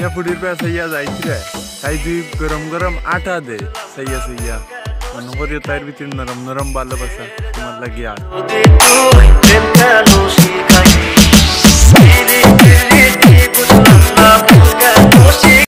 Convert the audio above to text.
या फुडीर पे सैया जायची रे काही दी गरम गरम आटा दे, सैया सैया. नवर येतायर भी नरम नरम बाल बसा तुम्हाला लगी आ